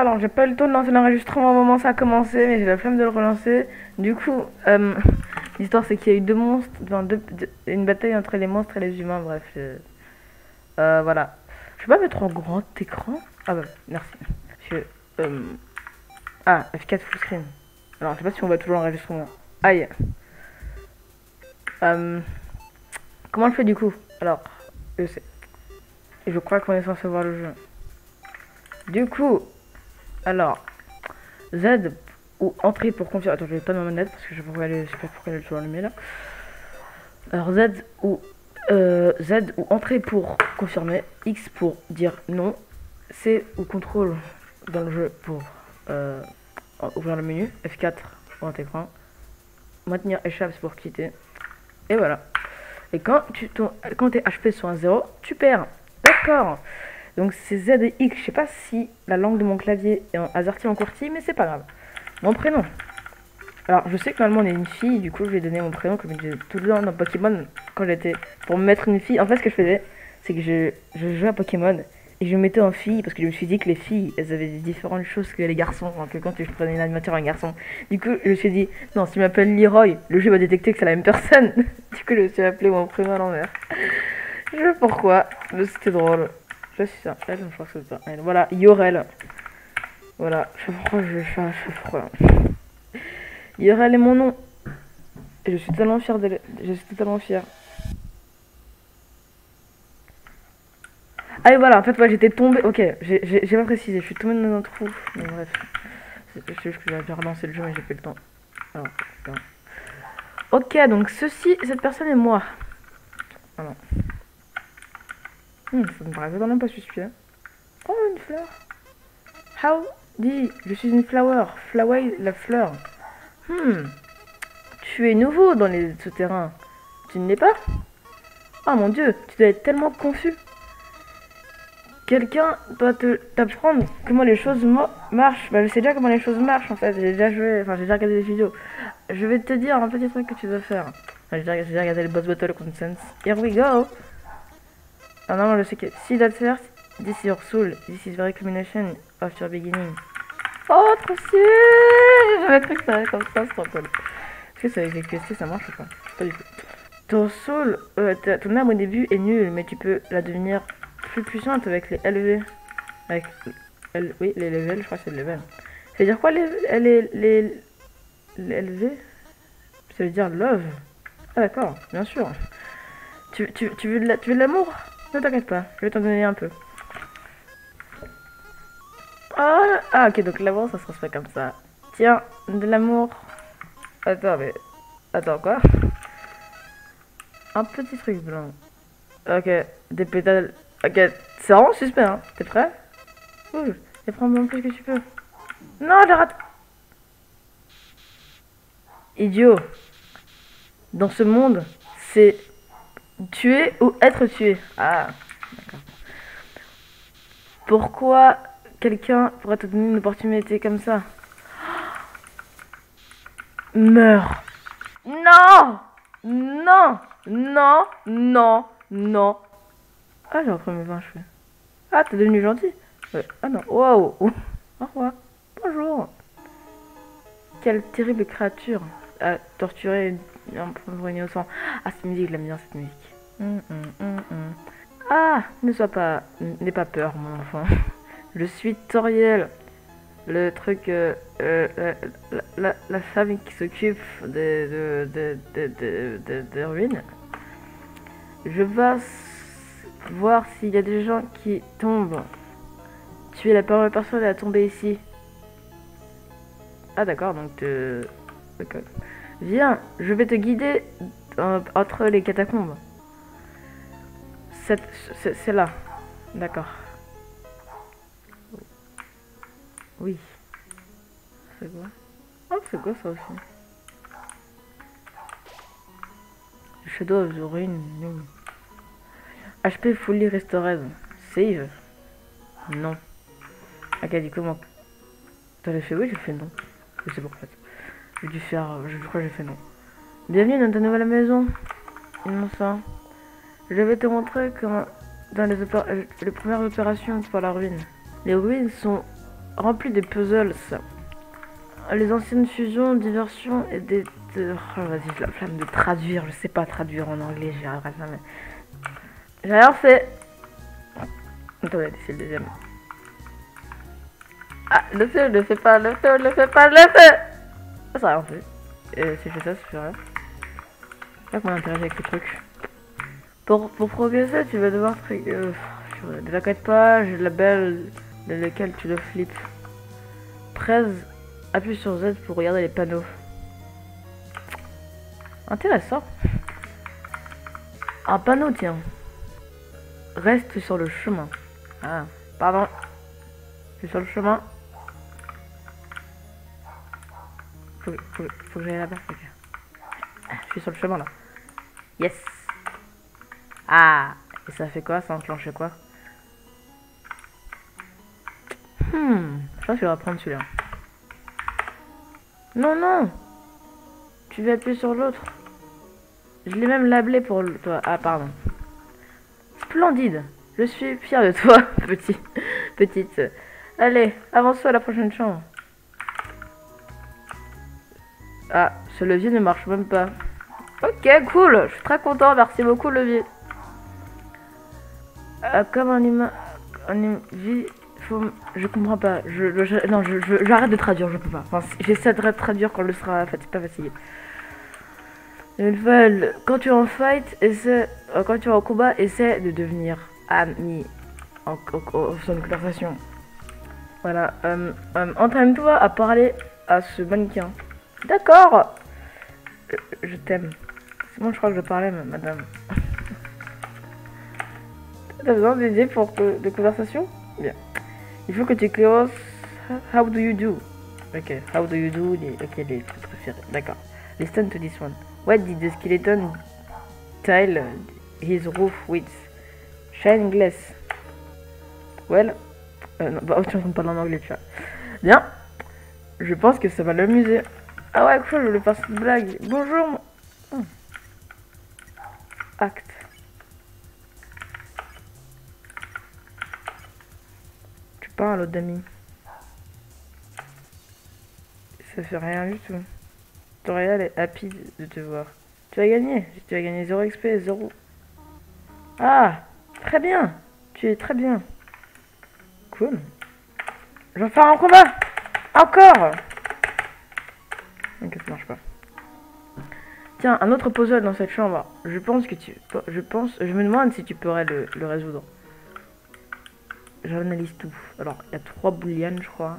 Alors, j'ai pas eu le temps de lancer l'enregistrement au moment où ça a commencé, mais j'ai la flemme de le relancer. Du coup, euh, l'histoire c'est qu'il y a eu deux monstres, une bataille entre les monstres et les humains, bref. euh, euh, voilà. Je vais pas mettre en grand écran. Ah bah, merci. Euh, Ah, F4 full screen. Alors, je sais pas si on voit toujours l'enregistrement. Aïe. Comment on le fait du coup? Alors, je sais. Et je crois qu'on est censé voir le jeu. Du coup, alors, Z ou entrée pour confirmer. Attends, je vais pas ma manette parce que je, pourrais aller, je sais pas pourquoi elle est toujours allumée là. Alors, Z ou euh, Z ou entrée pour confirmer. X pour dire non. C ou contrôle dans le jeu pour euh, ouvrir le menu. F4 pour un écran. Maintenir échappe pour quitter. Et voilà. Et quand tu quand tes HP sont à 0, tu perds. D'accord. Donc c'est Z. Je sais pas si la langue de mon clavier est en AZERTY en QWERTY, mais c'est pas grave. Mon prénom. Alors je sais que normalement on est une fille, du coup je vais donner mon prénom comme j'ai tout le temps dans Pokémon quand j'étais pour me mettre une fille. En fait ce que je faisais, c'est que je, jouais à Pokémon et je me mettais en fille parce que je me suis dit que les filles elles avaient des différentes choses que les garçons, hein, que quand je prenais une animateur un garçon. Du coup je me suis dit, non si je m'appelle Leroy, le jeu va détecter que c'est la même personne. du coup je me suis appelé mon prénom à l'envers. Je sais pourquoi, mais c'était drôle. Je sais ça, elle, je crois que c'est ça. Elle. Voilà, Yorel. Voilà, je pas pourquoi je fais un pourquoi. Yorel est mon nom. Et je suis tellement fière de Je suis totalement fière. Ah et voilà, en fait, ouais, j'étais tombée. Ok, j'ai pas précisé, je suis tombée dans un trou. Mais bref. C'est c'est juste que j'avais relancé le jeu, mais j'ai eu le temps. Alors, putain. Ok, donc ceci, cette personne est moi. Voilà. Hmm, ça me paraît totalement pas suspect. Oh, une fleur. How dit, je suis une flower. Flower, la fleur. Hmm. Tu es nouveau dans les souterrains. Tu ne l'es pas? Oh mon dieu, tu dois être tellement confus. Quelqu'un doit te t'apprendre comment les choses marchent. Bah, je sais déjà comment les choses marchent en fait. J'ai déjà joué, enfin j'ai déjà regardé des vidéos. Je vais te dire un petit truc que tu dois faire. J'ai déjà, regardé le boss battle consensus. Here we go. Ah non, je sais que si that first, this is your soul, this is very culmination of your beginning. Oh, trop stylé J'avais cru que ça allait comme ça, c'est trop cool. Est-ce que ça avec les QST ça marche ou pas? Pas du tout. Ton soul, euh, ton âme au début est nulle, mais tu peux la devenir plus puissante avec les LV. Avec L, oui, les levels, je crois que c'est le level. Ça veut dire quoi les, les, les, les LV Ça veut dire love. Ah d'accord, bien sûr. Tu, tu, tu veux de la- Ne t'inquiète pas, je vais t'en donner un peu. Ah, ah, ok, donc l'amour, ça se pas comme ça. Tiens, de l'amour. Attends, mais... Attends, quoi? Un petit truc blanc. Ok, des pétales... Ok, c'est vraiment suspect, hein. T'es prêt? Ouh, et prends-moi le plus que tu peux. Non, j'ai raté Idiot. Dans ce monde, c'est tuer ou être tué. Ah, d'accord. Pourquoi quelqu'un pourrait te donner une opportunité comme ça? Meurs. Non Non Non Non Non Ah, j'ai repris mes 20 cheveux. Ah, t'es devenu gentil. Ah non, waouh Au revoir. Bonjour Quelle terrible créature a torturé un pauvre innocent. Ah, cette musique, je l'aime bien, cette musique. Hum, hum, hum. Ah, ne sois pas... N'aie pas peur, mon enfant. Je suis Toriel. Le truc... euh, euh, la, la, femme qui s'occupe des de, de, ruines. Je vais voir s'il y a des gens qui tombent. Tu es la première personne à tomber ici. Ah d'accord, donc... euh, D'accord. Viens, je vais te guider euh, entre les catacombes. C'est là. D'accord. Oui. C'est quoi Oh, c'est quoi ça aussi? Shadow of the Ruin. non. HP fully restored. Save? Non. Coup, moi. T'as fait? Oui, j'ai fait non. Je sais pas en. J'ai dû faire. Je crois que j'ai fait non. Bienvenue dans ta nouvelle maison. Innocent. Je vais te montrer comment. Dans les, opéra- euh, les premières opérations pour la ruine. Les ruines sont rempli de puzzles. Les anciennes fusions, diversions et des... de- Oh, vas-y, la flamme de traduire. Je sais pas traduire en anglais, j'y arriverai jamais. J'ai rien fait. Attendez, c'est le deuxième. Ah, le fais, le fais pas, le fais, le fais pas, le fais Ça, ça rien fait. Et si je fais ça, ça fait rien. Je sais pas comment interagir avec le truc. Pour, progresser, tu vas devoir... Euh, purée, déjà 4 pages, le label dans lequel tu le flippes. Presse, appuie sur Z pour regarder les panneaux. Intéressant. Un panneau, tiens. Reste sur le chemin. Ah, pardon. Je suis sur le chemin. Faut, que j'aille là-bas. ok. Ah, je suis sur le chemin là. Yes. Ah, et ça fait quoi Ça enclenche quoi Hmm, je pense que je vais prendre celui-là. Non, non Tu vas appuyer sur l'autre. Je l'ai même labelé pour toi. Ah, pardon. Splendide Je suis fier de toi, petit. Petite. Allez, avance-toi à la prochaine chambre. Ah, ce levier ne marche même pas. Ok, cool. Je suis très content. Merci beaucoup, levier. Euh, comme un humain... Un hum-. Faut... Je comprends pas. Je, non, je, j'arrête de traduire. Je peux pas. J'essaie de traduire quand le sera pas fatigué. Une fois, le- quand tu es en fight, essaie... euh, Quand tu es en combat, essaie de devenir ami. En, en, en conversation. Voilà. euh, euh, Entraîne-toi à parler à ce mannequin. D'accord. Je, je t'aime. C'est bon, je crois que je parlais, ma- madame. T'as besoin d'idées pour de conversation Bien. Il faut que tu commences. How do you do? Ok. How do you do? Les, Ok, les trucs préférés. D'accord. Listen to this one. What did the skeleton tile his roof with? Shine glass. Well. Euh, non, bah, oh, tu parler en anglais, tu vois. Bien. Je pense que ça va l'amuser. Ah ouais, cool, je voulais faire cette blague. Bonjour. mon- Hmm. Acte. Tu parles, l'autre ami. Ça fait rien du tout. Toriel est happy de te voir. Tu as gagné. Tu as gagné 0 XP et 0. Ah, très bien. Tu es très bien. Cool. Je vais faire un combat. Encore. Ça pas. Tiens, un autre puzzle dans cette chambre. Je pense que tu... Je pense... Je me demande si tu pourrais le résoudre. J'analyse tout. Alors, il y a trois booleans, je crois.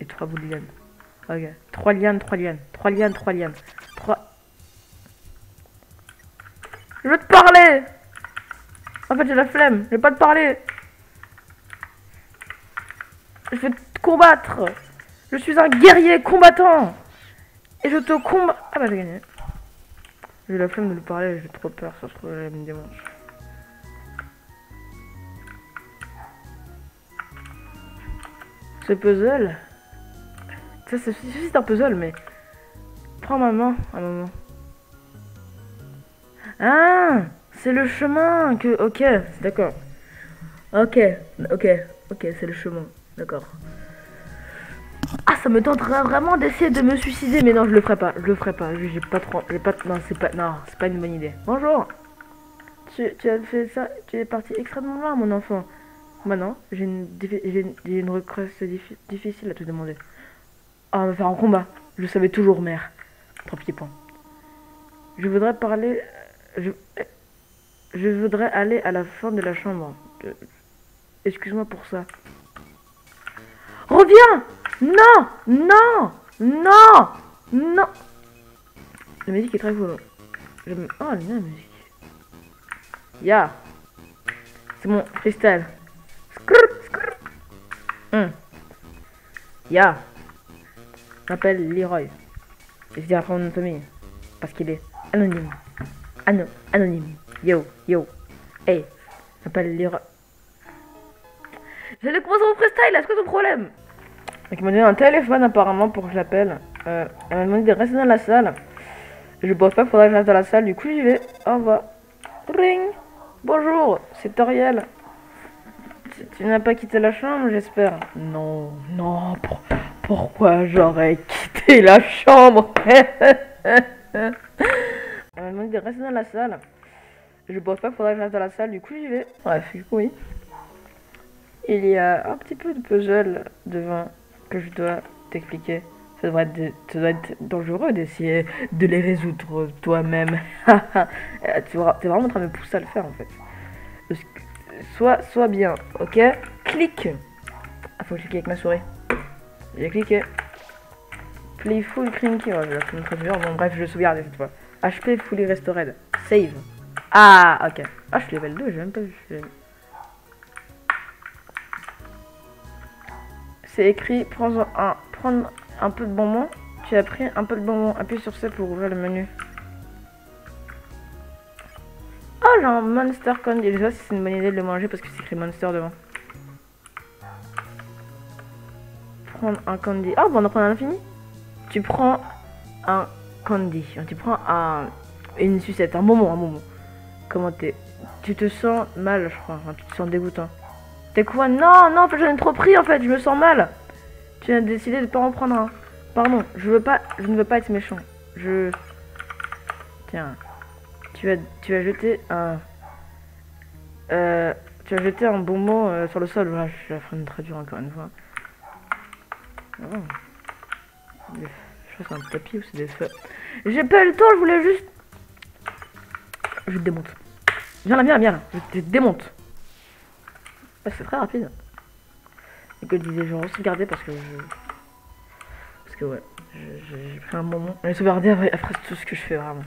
Et trois booleans. Ok. Trois lianes, trois lianes. Trois lianes, trois lianes. Trois... Je veux te parler En fait, j'ai la flemme. Je vais pas te parler. Je vais te combattre. Je suis un guerrier combattant. Et je te combat... Ah bah j'ai gagné. J'ai la flemme de lui parler, j'ai trop peur, ça se trouve, elle me démange. Ce puzzle... Ça, c'est un puzzle, mais... Prends ma main, un moment. Ah C'est le chemin que... Ok, d'accord. Ok, ok, ok, c'est le chemin. D'accord. Ah, ça me tenterait vraiment d'essayer de me suicider, mais non, je le ferai pas. Je le ferai pas. J'ai pas trop. J'ai pas. Non, c'est pas. Non, c'est pas une bonne idée. Bonjour. Tu as fait ça. Tu es parti extrêmement loin, mon enfant. Maintenant, j'ai une, une, difficile à te demander. Ah, on faire un combat. Je savais toujours, mère. Trois petits points. Je voudrais parler. Je, je voudrais aller à la fin de la chambre. Euh, Excuse-moi pour ça. Reviens Non Non Non Non La musique est très cool. J'aime- Oh, la musique. Ya C'est mon freestyle. Hum. Ya Je m'appelle Leroy. Je dis après mon famille. Parce qu'il est anonyme. Ano anonyme. Yo, yo. Hey, m'appelle Leroy. J'allais commencer mon freestyle, que c'est ton problème? Donc il m'a donné un téléphone apparemment pour que je l'appelle. Euh, elle m'a demandé de rester dans la salle. Je pense pas qu'il faudrait que je reste dans la salle, du coup j'y vais. Au revoir. Ring Bonjour, c'est Toriel. Tu, n'as pas quitté la chambre, j'espère Non, non, pour- pourquoi j'aurais quitté la chambre? On m'a demandé de rester dans la salle. Je pense pas qu'il faudra que je reste dans la salle, du coup j'y vais. Bref, du coup, oui. Il y a un petit peu de puzzle devant que je dois t'expliquer. Ça devrait être, ça doit être dangereux d'essayer de les résoudre toi-même. Tu t'es vraiment en train de me pousser à le faire en fait. Parce que- Sois, sois bien, ok Clique. Ah, faut cliquer avec ma souris. J'ai cliqué. Playful oh, je vais la traduire. Bon, bref, je sauvegarde cette fois. HP Fully Restored. Save. Ah, ok. Ah, je suis level 2, j'ai même pas vu. je C'est écrit prends un, prendre un peu de bonbons. Tu as pris un peu de bonbons. Appuie sur C pour ouvrir le menu. Oh, j'ai un Monster Candy. Je sais pas si c'est une bonne idée de le manger parce que c'est écrit Monster devant. Prendre un candy. Ah, bon, on en prend un infini. Tu prends un candy. Tu prends un, une sucette, un bonbon, un bonbon. Comment t'es Tu te sens mal, je crois. Tu te sens dégoûtant. T'es quoi? Non, non, en fait, j'en ai trop pris, en fait. Je me sens mal. Tu as décidé de pas en prendre un. Pardon, je veux pas, je ne veux pas être méchant. Je... Tiens. Tu as, tu as jeté un... Euh, tu as jeté un bonbon euh, sur le sol. Je suis en train de traduire encore une fois. Oh. Je crois que c'est un tapis ou c'est des feuilles. J'ai pas le temps, je voulais juste... Je te démonte. Viens là, viens là, viens là. Je te démonte. Ah, c'est très rapide. Et que je disais, je sauvegarder parce que je... Parce que ouais, j'ai pris un moment. Je vais sauvegarder après, après tout ce que je fais vraiment.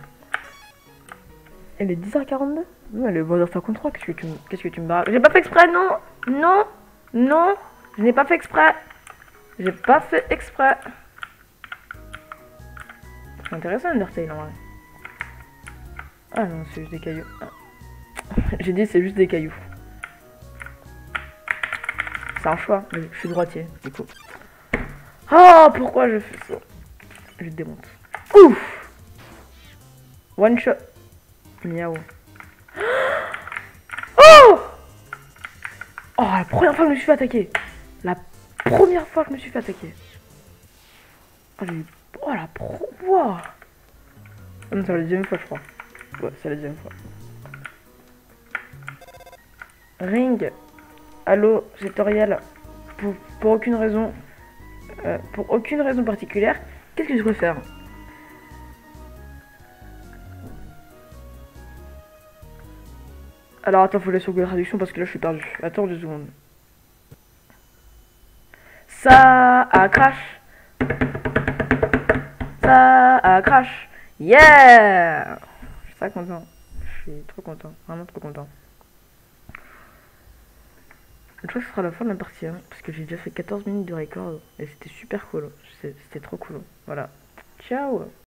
Elle est 10h42 Non, elle est 11h53, qu'est-ce que tu, qu'est-ce que tu me barres J'ai pas fait exprès, non Non Non Je n'ai pas fait exprès J'ai pas fait exprès C'est intéressant Undertale en vrai. Ah non, c'est juste des cailloux. Ah. J'ai dit c'est juste des cailloux. C'est un choix, mais je suis droitier, du coup. Oh, pourquoi je fais ça? Je te démonte. Ouf One shot. Miaou. Oh Oh, la première fois que je me suis fait attaquer. La première fois que je me suis fait attaquer. Oh, oh la pro... Wow. Ah Non, c'est la deuxième fois, je crois. Ouais, c'est la deuxième fois. Ring. Allô, c'est. Pour, pour aucune raison. euh, pour aucune raison particulière. Qu'est-ce que je peux faire Alors attends, faut la traduction parce que là je suis perdu. Attends deux secondes. Ça a crash. Ça a crash. Yeah Je suis très content. Je suis trop content. Vraiment trop content. Je crois que ce sera la fin de la partie hein, parce que j'ai déjà fait 14 minutes de record et c'était super cool. C'était trop cool. Voilà. Ciao